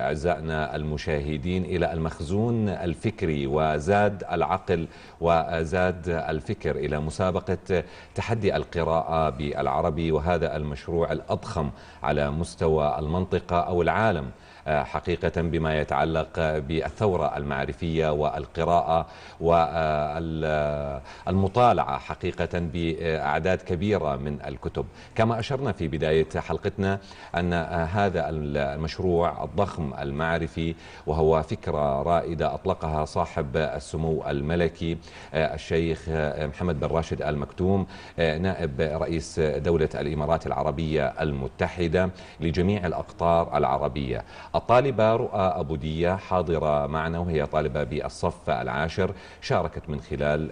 أعزائنا المشاهدين إلى المخزون الفكري وزاد العقل وزاد الفكر إلى مسابقة تحدي القراءة بالعربي وهذا المشروع الأضخم على مستوى المنطقة أو العالم. حقيقة بما يتعلق بالثورة المعرفية والقراءة والمطالعة حقيقة بأعداد كبيرة من الكتب. كما أشرنا في بداية حلقتنا أن هذا المشروع الضخم المعرفي وهو فكرة رائدة أطلقها صاحب السمو الملكي الشيخ محمد بن راشد آل مكتوم نائب رئيس دولة الإمارات العربية المتحدة لجميع الأقطار العربية. الطالبة رؤى أبو دية حاضرة معنا وهي طالبة بالصف العاشر شاركت من خلال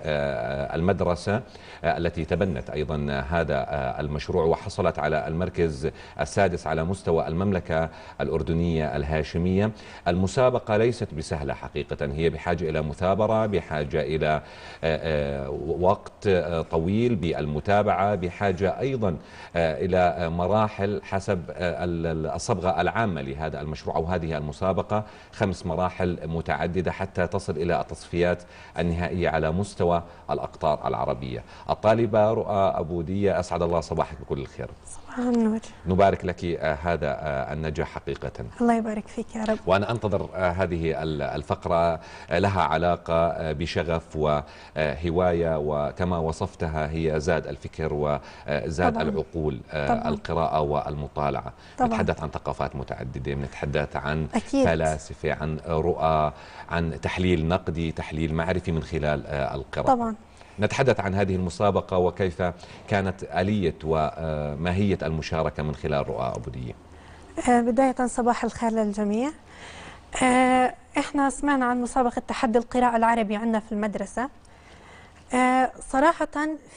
المدرسة التي تبنت أيضا هذا المشروع وحصلت على المركز السادس على مستوى المملكة الأردنية الهاشمية. المسابقة ليست بسهلة حقيقة هي بحاجة إلى مثابرة بحاجة إلى وقت طويل بالمتابعة بحاجة أيضا إلى مراحل حسب الصبغة العامة لهذا المشروع. أو هذه المسابقة. خمس مراحل متعددة حتى تصل إلى التصفيات النهائية على مستوى الأقطار العربية. الطالبة رؤى أبو دية أسعد الله صباحك بكل الخير. نبارك لك هذا النجاح حقيقة الله يبارك فيك يا رب وأنا أنتظر هذه الفقرة لها علاقة بشغف وهواية وكما وصفتها هي زاد الفكر وزاد طبعاً. العقول طبعاً. القراءة والمطالعة طبعاً. نتحدث عن ثقافات متعددة نتحدث عن أكيد. فلاسفة عن رؤى عن تحليل نقدي تحليل معرفي من خلال القراءة طبعا نتحدث عن هذه المسابقة وكيف كانت آلية وماهية المشاركة من خلال رؤى أبودية آه، بداية صباح الخير للجميع. آه، إحنا سمعنا عن مسابقة تحدي القراءة العربي عندنا في المدرسة. آه، صراحة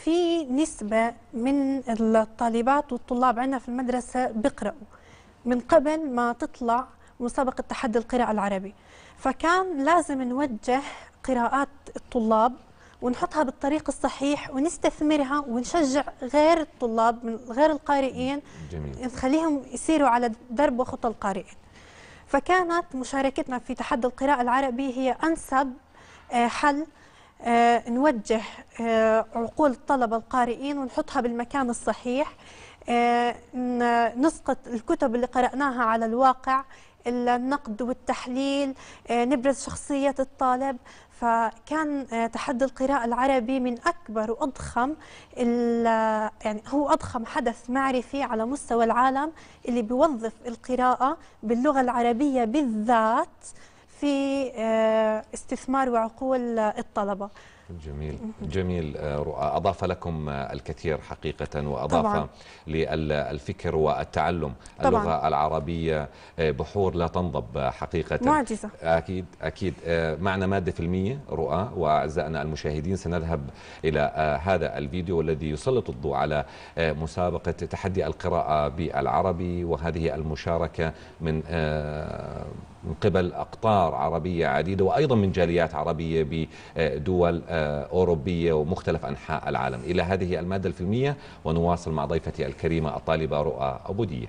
في نسبة من الطالبات والطلاب عندنا في المدرسة بيقرأوا من قبل ما تطلع مسابقة تحدي القراءة العربي. فكان لازم نوجه قراءات الطلاب ونحطها بالطريق الصحيح ونستثمرها ونشجع غير الطلاب من غير القارئين جميل. نخليهم يسيروا على درب وخطى القارئين. فكانت مشاركتنا في تحدي القراءة العربي هي أنسب آه، حل آه، نوجه آه، عقول الطلبة القارئين ونحطها بالمكان الصحيح نسقط الكتب اللي قرأناها على الواقع النقد والتحليل نبرز شخصية الطالب فكان آه، تحدي القراءة العربي من أكبر وأضخم يعني هو أضخم حدث معرفي على مستوى العالم اللي بيوظف القراءة باللغة العربية بالذات في آه، استثمار وعقول الطلبة. جميل. جميل آه، رؤى. أضاف لكم آه، الكثير حقيقة وأضاف طبعاً. للفكر والتعلم طبعاً. اللغة العربية آه، بحور لا تنضب حقيقة. معجزة. أكيد أكيد. معنا مادة فيلمية رؤى وأعزائنا المشاهدين سنذهب إلى هذا الفيديو والذي يسلط الضوء على مسابقة تحدي القراءة بالعربي وهذه المشاركة من من قبل أقطار عربية عديدة وأيضا من جاليات عربية بدول أوروبية ومختلف أنحاء العالم. إلى هذه المادة الفيلمية ونواصل مع ضيفتي الكريمة الطالبة رؤى أبودية.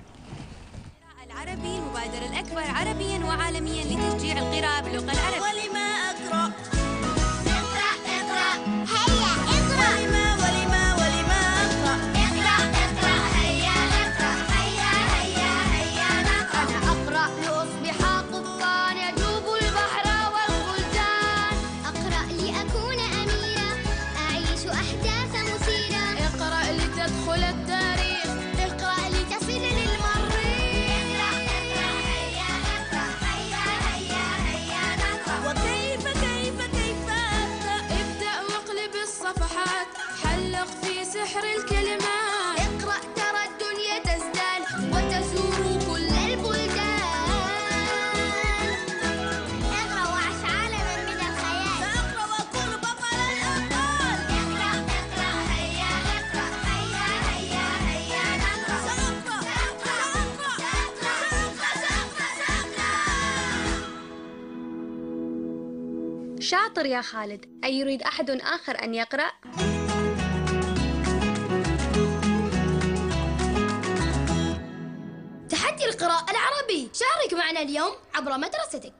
العربي المبادرة الأكبر عربيا وعالميا لتشجيع القراءة باللغة العربية. سحر الكلمات اقرأ ترى الدنيا تزدان وتزور كل البلدان. اقرأ وعش عالما من الخيال. سأقرأ وأكون بطل الأبطال اقرأ اقرأ هيا اقرأ هيا هيا هيا نقرأ. سأقرأ سأقرأ سأقرأ سأقرأ سأقرأ. شاطر يا خالد. أي يريد أحد آخر أن يقرأ؟ اليوم عبر مدرستك.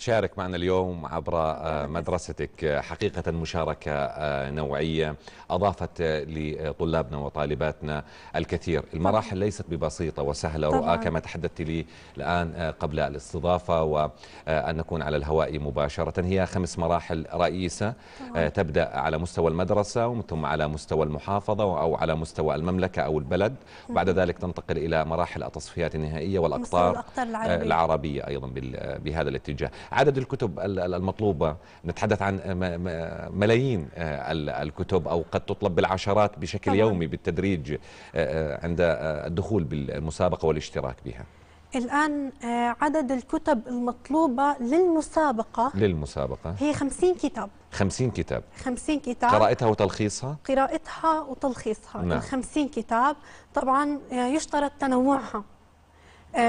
شارك معنا اليوم عبر آه، مدرستك آه، حقيقة مشاركة آه، نوعية أضافت لطلابنا وطالباتنا الكثير. المراحل ليست ببسيطة وسهلة طبعاً. رؤى كما تحدثت لي الآن قبل الاستضافة وأن نكون على الهواء مباشرة. هي خمس مراحل رئيسة آه، تبدأ على مستوى المدرسة ومن ثم على مستوى المحافظة أو على مستوى المملكة أو البلد. وبعد ذلك تنتقل إلى مراحل التصفيات النهائية والأقطار الأقطار العربية العربية أيضا بهذا الاتجاه. عدد الكتب ال- ال- المطلوبة. نتحدث عن ملايين آه، ال- الكتب أو قد تطلب بالعشرات بشكل طبعاً. يومي بالتدريج آه، آه، عند الدخول بالمسابقة والاشتراك بها. الآن عدد الكتب المطلوبة للمسابقة للمسابقة. هي 50 كتاب. 50 كتاب. 50 كتاب. قراءتها وتلخيصها؟ قراءتها وتلخيصها. نعم. ال 50 كتاب طبعا يشترط تنوعها.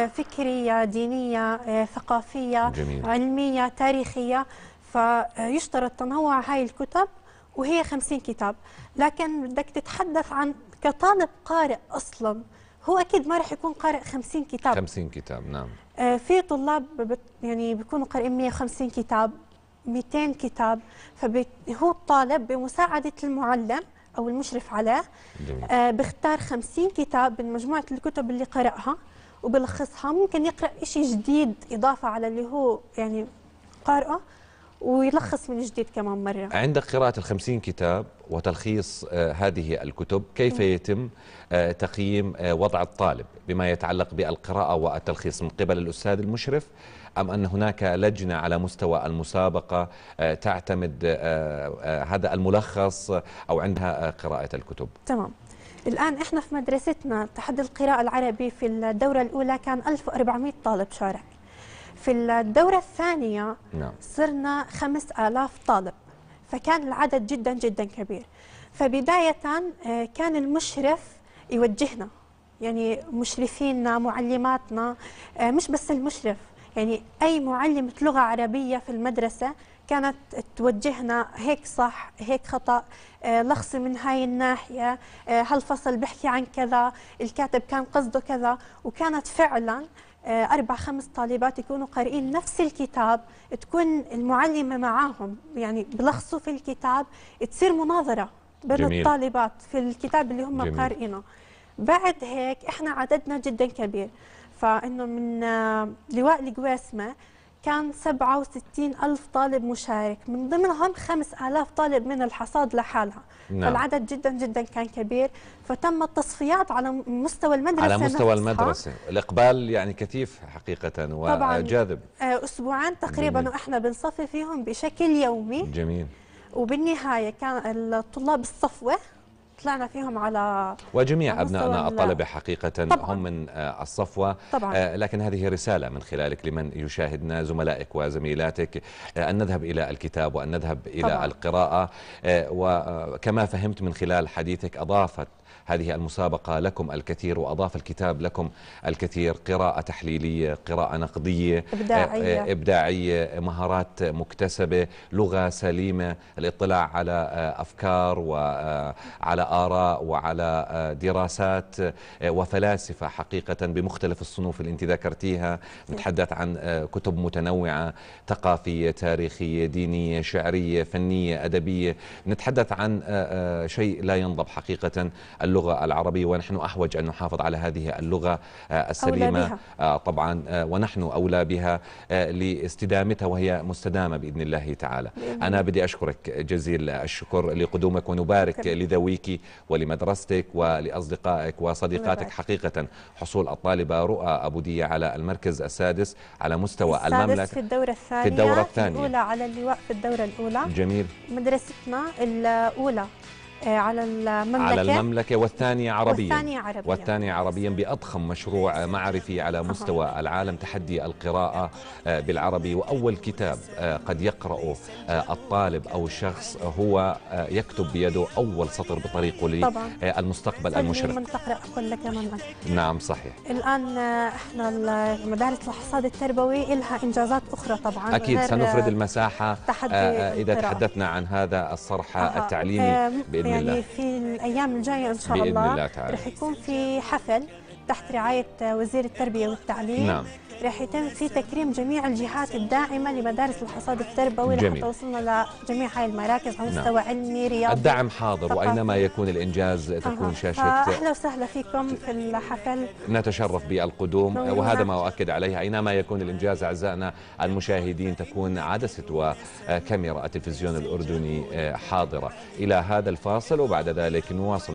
فكرية دينية آه، ثقافية جميل. علمية تاريخية. فيشترط تنوع هاي الكتب وهي 50 كتاب. لكن بدك تتحدث عن كطالب قارئ أصلا هو أكيد ما رح يكون قارئ 50 كتاب. 50 كتاب نعم. آه، في طلاب يعني بيكونوا قارئين 150 كتاب 200 كتاب. فهو الطالب بمساعدة المعلم أو المشرف عليه جميل. آه، بيختار 50 كتاب من مجموعة الكتب اللي قرأها. وبلخصها ممكن يقرأ شيء جديد إضافة على اللي هو يعني قارئة ويلخص من جديد كمان مرة. عند قراءة الخمسين كتاب وتلخيص آه، هذه الكتب كيف يتم آه، تقييم آه، وضع الطالب بما يتعلق بالقراءة والتلخيص من قبل الأستاذ المشرف أم أن هناك لجنة على مستوى المسابقة تعتمد هذا الملخص أو عندها قراءة الكتب؟ تمام. الآن إحنا في مدرستنا تحدي القراءة العربي في الدورة الأولى كان 1400 طالب شارك في الدورة الثانية نعم. صرنا 5000 طالب فكان العدد جدا جدا كبير. فبداية آه، كان المشرف يوجهنا يعني مشرفينا معلماتنا آه، مش بس المشرف يعني أي معلمة لغة عربية في المدرسة كانت توجهنا هيك صح هيك خطأ آه، لخصي من هاي الناحية آه، هالفصل بحكي عن كذا الكاتب كان قصده كذا وكانت فعلا آه، أربع خمس طالبات يكونوا قارئين نفس الكتاب تكون المعلمة معاهم يعني بلخصوا في الكتاب تصير مناظرة بين جميل. الطالبات في الكتاب اللي هم. قارئينه بعد هيك إحنا عددنا جدا كبير فإنه من آه، لواء القواسمة كان 67 ألف طالب مشارك من ضمنهم 5000 طالب من الحصاد لحالها نعم. فالعدد جدا جدا كان كبير فتم التصفيات على مستوى المدرسة على مستوى نفسها. المدرسة الإقبال يعني كثيف حقيقة طبعاً. وجاذب آه، أسبوعين تقريبا جميل. وإحنا بنصفي فيهم بشكل يومي جميل وبالنهاية كان الطلاب الصفوة طلعنا فيهم على وجميع أبنائنا ال- الطلبة حقيقة طبعاً. هم من آه، الصفوة طبعاً. آه، لكن هذه رسالة من خلالك لمن يشاهدنا زملائك وزميلاتك آه، أن نذهب إلى الكتاب وأن نذهب إلى طبعاً. القراءة وكما فهمت من خلال حديثك أضافت هذه المسابقة لكم الكثير وأضاف الكتاب لكم الكثير قراءة تحليلية قراءة نقدية إبداعية. آه، آه، إبداعية مهارات مكتسبة لغة سليمة الاطلاع على آه، أفكار وعلى آراء وعلى آه، دراسات آه، وفلاسفة حقيقة بمختلف الصنوف اللي أنت ذكرتيها. نتحدث عن آه، كتب متنوعة ثقافية تاريخية دينية شعرية فنية أدبية. نتحدث عن آه، آه، شيء لا ينضب حقيقة اللغة العربية ونحن أحوج أن نحافظ على هذه اللغة آه، السليمة. آه، طبعا آه، ونحن أولى بها لاستدامتها وهي مستدامة بإذن الله تعالى أنا بدي أشكرك جزيل الشكر لقدومك ونبارك. لذويك ولمدرستك ولأصدقائك وصديقاتك. حقيقة حصول الطالبة رؤى أبو دية على المركز السادس على مستوى السادس المملكة في الدورة الثانية في الدورة الثانية. الأولى على اللواء في الدورة الأولى جميل مدرستنا الأولى على المملكة على المملكة والثانية عربيا والثانية عربيا. والثانية عربيا بأضخم مشروع معرفي على مستوى العالم تحدي القراءة آه، بالعربي وأول كتاب آه، قد يقرأه آه، الطالب أو الشخص هو آه، يكتب بيده أول سطر بطريقه. للمستقبل خلي المشرف من تقرأ كل كمان. نعم صحيح الآن آه، إحنا مدارس الحصاد التربوي لها إنجازات أخرى طبعا أكيد سنفرد آه، المساحة تحدي آه، آه، إذا القراءة. تحدثنا عن هذا الصرح آه، التعليمي آه، بإذن يعني الله في الأيام الجاية إن شاء بإذن الله, الله تعالى. رح يكون في حفل تحت رعاية وزير التربية والتعليم نعم. راح يتم في تكريم جميع الجهات الداعمة لمدارس الحصاد التربوي جميل. لحتى وصلنا لجميع هاي المراكز على نعم. مستوى علمي رياضي الدعم حاضر ثقافي. وأينما يكون الإنجاز تكون أها. شاشة فأهلا وسهلا فيكم في الحفل نتشرف بالقدوم. وهذا ما أؤكد عليه أينما يكون الإنجاز أعزائنا المشاهدين تكون عدسة وكاميرا التلفزيون الأردني حاضرة إلى هذا الفاصل وبعد ذلك نواصل